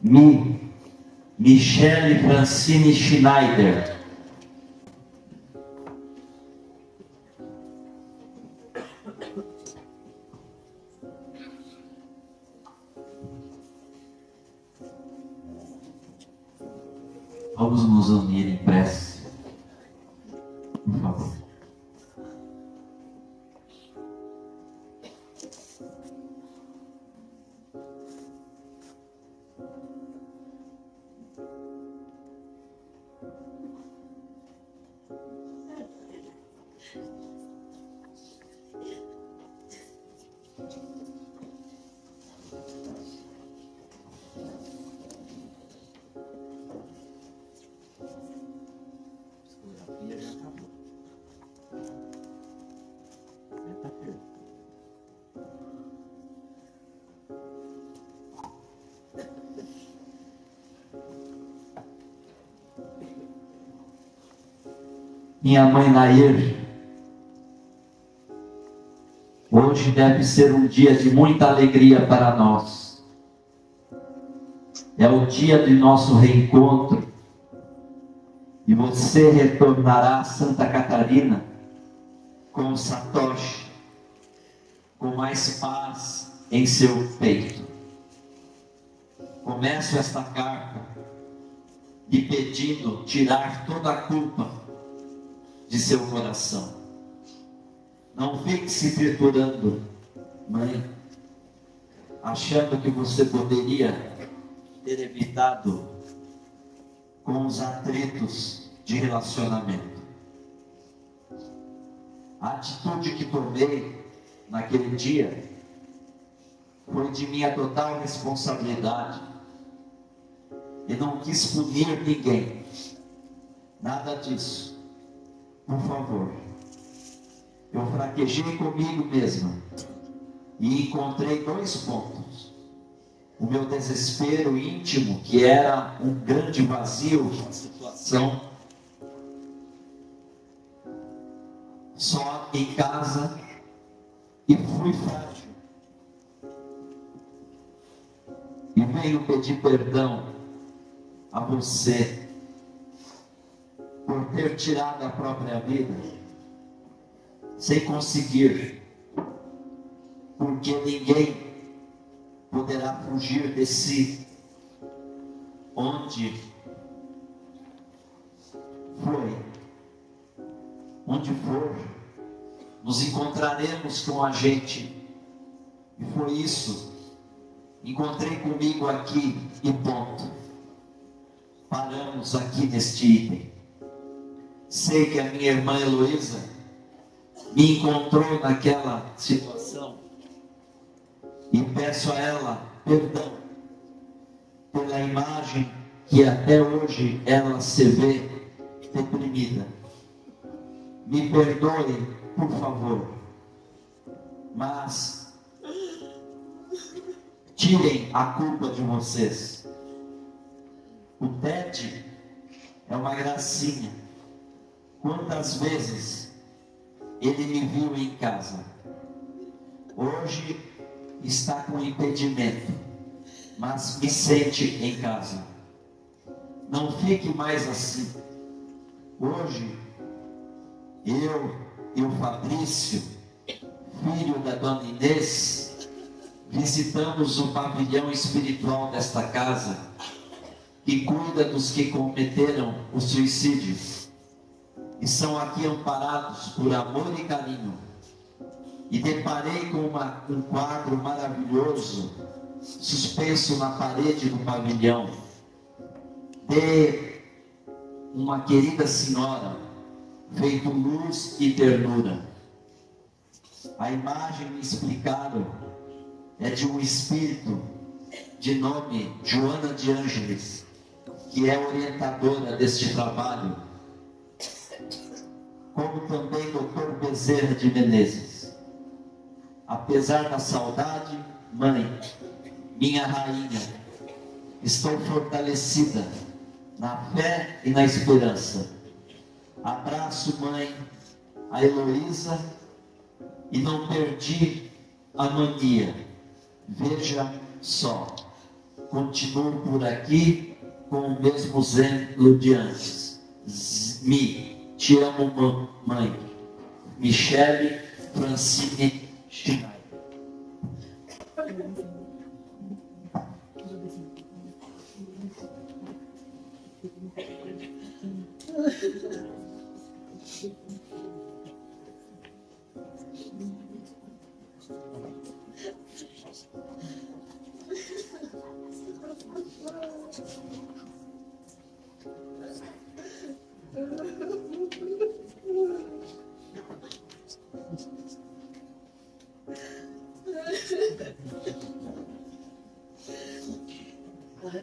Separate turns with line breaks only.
Mi, Michele Francine Schneider. Vamos nos unir em prece. Por favor. Minha mãe Nair. Hoje deve ser um dia de muita alegria para nós. É o dia de nosso reencontro. E você retornará a Santa Catarina com o Satoshi, com mais paz em seu peito. Começo esta carta lhe pedindo tirar toda a culpa de seu coração. Não fique se triturando, mãe, achando que você poderia ter evitado com os atritos de relacionamento. A atitude que tomei naquele dia foi de minha total responsabilidade e não quis punir ninguém. Nada disso por favor. Eu fraquejei comigo mesmo e encontrei dois pontos. O meu desespero íntimo, que era um grande vazio, situação só em casa e fui frágil. E venho pedir perdão a você ter tirado a própria vida, sem conseguir, porque ninguém poderá fugir de si, onde foi, onde for, nos encontraremos com a gente, e foi isso. Encontrei comigo aqui e ponto. Paramos aqui neste item. Sei que a minha irmã Heloísa me encontrou naquela situação e peço a ela perdão pela imagem que até hoje ela se vê deprimida. Me perdoe, por favor, mas tirem a culpa de vocês. O TED é uma gracinha Quantas vezes ele me viu em casa? Hoje está com impedimento, mas me sente em casa. Não fique mais assim. Hoje, eu e o Fabrício, filho da dona Inês, visitamos o pavilhão espiritual desta casa, que cuida dos que cometeram o suicídio e são aqui amparados por amor e carinho. E deparei com uma, um quadro maravilhoso, suspenso na parede do pavilhão, de uma querida senhora, feito luz e ternura. A imagem me explicaram é de um espírito de nome Joana de Ângeles, que é orientadora deste trabalho como também doutor Bezerra de Menezes. Apesar da saudade, mãe, minha rainha, estou fortalecida na fé e na esperança. Abraço, mãe, a Heloísa, e não perdi a mania. Veja só, continuo por aqui com o mesmo zelo de antes. Mi, te amo, mãe. Michele Francine Schneider. Uh,